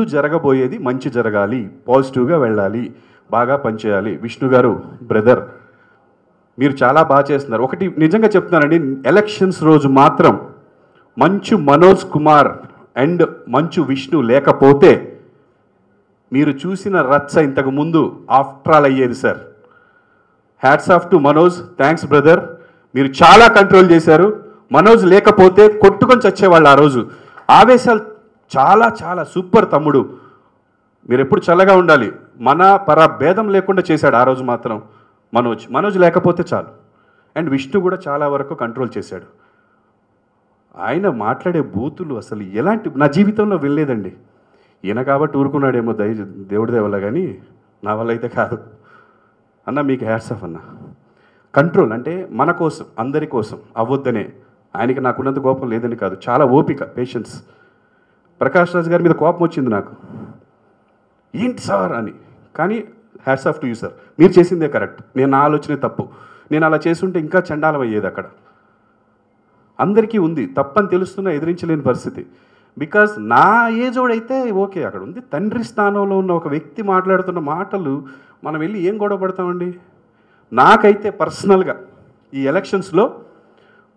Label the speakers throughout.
Speaker 1: ముందు జరగబోయేది మంచి జరగాలి పాజిటివ్గా వెళ్ళాలి బాగా పనిచేయాలి. విష్ణు గారు బ్రదర్ మీరు చాలా బాగా చేస్తున్నారు. ఒకటి నిజంగా చెప్తున్నానండి ఎలక్షన్స్ రోజు మాత్రం మంచు మనోజ్ కుమార్ అండ్ మంచు విష్ణు లేకపోతే మీరు చూసిన రచ్చ ఇంతకు ముందు ఆఫ్టర్ ఆల్ అయ్యేది sir. Hats off to Manoj. Thanks brother మీరు చాలా కంట్రోల్ చేశారు. మనోజ్ లేకపోతే కొట్టుకొని చచ్చేవాళ్ళు ఆ రోజు. ఆవేశాలు చాలా చాలా సూపర్ తమ్ముడు. మీరు ఎప్పుడు చల్లగా ఉండాలి. మన పర భేదం లేకుండా చేశాడు ఆ రోజు మాత్రం మనోజ్. మనోజ్ లేకపోతే చాలు. అండ్ విష్ణు కూడా చాలా వరకు కంట్రోల్ చేశాడు. ఆయన మాట్లాడే బూతులు అసలు ఎలాంటి నా జీవితంలో వెళ్ళలేదండి ఈయన కాబట్టి ఊరుకున్నాడేమో దయ దేవుడి దేవల్ల కానీ నా వల్ల అయితే కాదు. అన్న మీకు హ్యాట్స్ ఆఫ్ అన్న. కంట్రోల్ అంటే మన కోసం అందరి కోసం అవ్వద్దనే. ఆయనకి నాకున్నంత కోపం లేదని కాదు. చాలా ఓపిక పేషెన్స్. ప్రకాష్ రాజ్ గారి మీద కోపం వచ్చింది నాకు. ఏంటి సార్ అని. కానీ hats off to you sir. మీరు చేసిందే కరెక్ట్. నేను నా ఆలోచనే తప్పు. నేను అలా చేస్తుంటే ఇంకా చండాలం అయ్యేది అక్కడ. అందరికీ ఉంది. తప్పని తెలుస్తున్నా ఎదిరించలేని పరిస్థితి. బికాజ్ నా ఏజోడైతే ఓకే అక్కడ ఉంది. తండ్రి స్థానంలో ఉన్న ఒక వ్యక్తి మాట్లాడుతున్న మాటలు మనం వెళ్ళి ఏం గొడవ పడతామండి? నాకైతే పర్సనల్గా ఈ ఎలక్షన్స్లో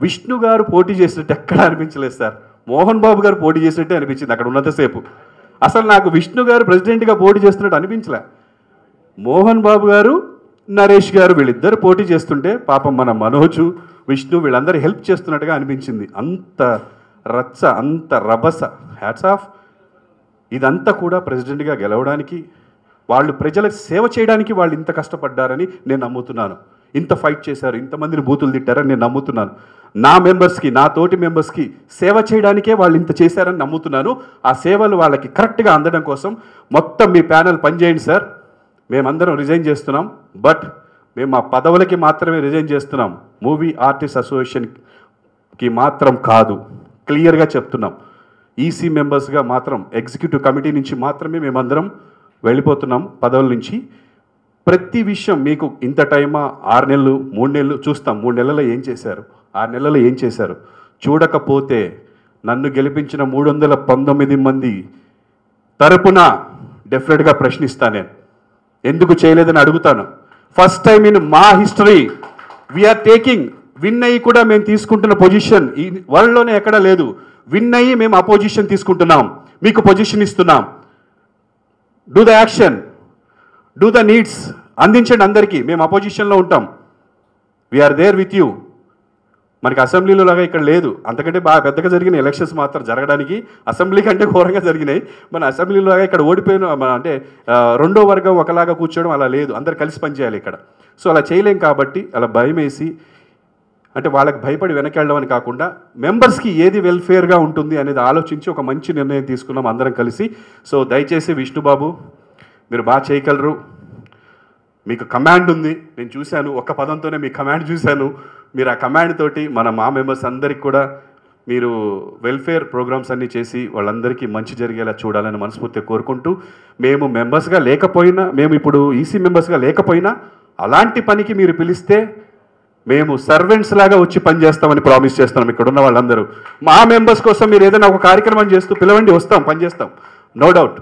Speaker 1: విష్ణు గారు పోటీ చేసినట్టు ఎక్కడ అనిపించలేదు సార్. మోహన్ బాబు గారు పోటీ చేసినట్టే అనిపించింది అక్కడ ఉన్నంతసేపు అసలు నాకు విష్ణు గారు ప్రెసిడెంట్గా పోటీ చేస్తున్నట్టు అనిపించలే. మోహన్ బాబు గారు నరేష్ గారు వీళ్ళిద్దరు పోటీ చేస్తుంటే పాపం మన మనోజు విష్ణు వీళ్ళందరూ హెల్ప్ చేస్తున్నట్టుగా అనిపించింది. అంత రచ్చ అంత రభస. హ్యాట్స్ ఆఫ్ ఇదంతా కూడా ప్రెసిడెంట్గా గెలవడానికి వాళ్ళు ప్రజలకు సేవ చేయడానికి వాళ్ళు ఇంత కష్టపడ్డారని నేను నమ్ముతున్నాను. ఇంత ఫైట్ చేశారు ఇంతమందిని బూతులు తిట్టారని నేను నమ్ముతున్నాను. నా మెంబర్స్కి నా తోటి మెంబర్స్కి సేవ చేయడానికే వాళ్ళు ఇంత చేశారని నమ్ముతున్నాను. ఆ సేవలు వాళ్ళకి కరెక్ట్గా అందడం కోసం మొత్తం మీ ప్యానల్ పనిచేయండి సార్. మేమందరం రిజైన్ చేస్తున్నాం. బట్ మేము మా పదవులకి మాత్రమే రిజైన్ చేస్తున్నాం. మూవీ ఆర్టిస్ట్ అసోసియేషన్కి మాత్రం కాదు. క్లియర్గా చెప్తున్నాం. ఈసీ మెంబర్స్గా మాత్రం ఎగ్జిక్యూటివ్ కమిటీ నుంచి మాత్రమే మేమందరం వెళ్ళిపోతున్నాం పదవుల నుంచి. ప్రతి విషయం మీకు ఇంత టైమా? ఆరు నెలలు మూడు నెలలు చూస్తాం. మూడు నెలల్లో ఏం చేశారు? ఆ నెలలో ఏం చేశారు? చూడకపోతే నన్ను గెలిపించిన మూడు వందల పంతొమ్మిది మంది తరపున డెఫినెట్గా ప్రశ్నిస్తాను నేను. ఎందుకు చేయలేదని అడుగుతాను. ఫస్ట్ టైం ఇన్ మా హిస్టరీ వీఆర్ టేకింగ్ విన్ అయ్యి కూడా మేము తీసుకుంటున్న పొజిషన్ ఈ వరల్డ్లోనే ఎక్కడా లేదు. విన్ అయ్యి మేము అపోజిషన్ తీసుకుంటున్నాం. మీకు పొజిషన్ ఇస్తున్నాం. Do the action do the needs అందించండి అందరికీ. మేము అపోజిషన్లో ఉంటాం. వీఆర్ దేర్ విత్ యూ మనకి అసెంబ్లీలో లాగా ఇక్కడ లేదు. అంతకంటే బాగా పెద్దగా జరిగిన ఎలక్షన్స్ మాత్రం జరగడానికి అసెంబ్లీ కంటే ఘోరంగా జరిగినాయి. మన అసెంబ్లీలో ఇక్కడ ఓడిపోయిన మన అంటే రెండో వర్గం ఒకలాగా కూర్చోవడం అలా లేదు. అందరు కలిసి పనిచేయాలి ఇక్కడ. సో అలా చేయలేం కాబట్టి అలా భయం వేసి అంటే వాళ్ళకి భయపడి వెనకెళ్ళడం అని కాకుండా మెంబర్స్కి ఏది వెల్ఫేర్గా ఉంటుంది అనేది ఆలోచించి ఒక మంచి నిర్ణయం తీసుకున్నాం అందరం కలిసి. సో దయచేసి విష్ణుబాబు మీరు బాగా చేయగలరు. మీకు కమాండ్ ఉంది. నేను చూశాను. ఒక్క పదంతోనే మీ కమాండ్ చూశాను. మీరు ఆ కమాండ్ తోటి మన మా మెంబర్స్ అందరికి కూడా మీరు వెల్ఫేర్ ప్రోగ్రామ్స్ అన్నీ చేసి వాళ్ళందరికీ మంచి జరిగేలా చూడాలని మనస్ఫూర్తిగా కోరుకుంటూ మేము మెంబర్స్గా లేకపోయినా మేము ఇప్పుడు ఈసీ మెంబర్స్గా లేకపోయినా అలాంటి పనికి మీరు పిలిస్తే మేము సర్వెంట్స్ లాగా వచ్చి పనిచేస్తామని ప్రామిస్ చేస్తున్నాం ఇక్కడ ఉన్న వాళ్ళందరూ. మా మెంబర్స్ కోసం మీరు ఏదైనా ఒక కార్యక్రమం చేస్తూ పిలవండి వస్తాం పనిచేస్తాం నో డౌట్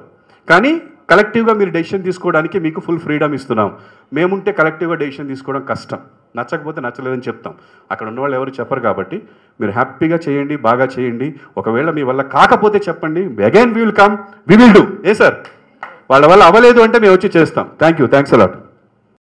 Speaker 1: కానీ కలెక్టివ్గా మీరు డెసిషన్ తీసుకోవడానికి మీకు ఫుల్ ఫ్రీడమ్ ఇస్తున్నాం. మేముంటే కలెక్టివ్గా డెసిషన్ తీసుకోవడం కష్టం. నచ్చకపోతే నచ్చలేదని చెప్తాం. అక్కడ ఉన్న వాళ్ళు ఎవరు చెప్పరు కాబట్టి మీరు హ్యాపీగా చేయండి బాగా చేయండి. ఒకవేళ మీ వల్ల కాకపోతే చెప్పండి. Again we will come we will do a sir వాళ్ళ వల్ల అవ్వలేదు అంటే మేము వచ్చి చేస్తాం. Thank you thanks a lot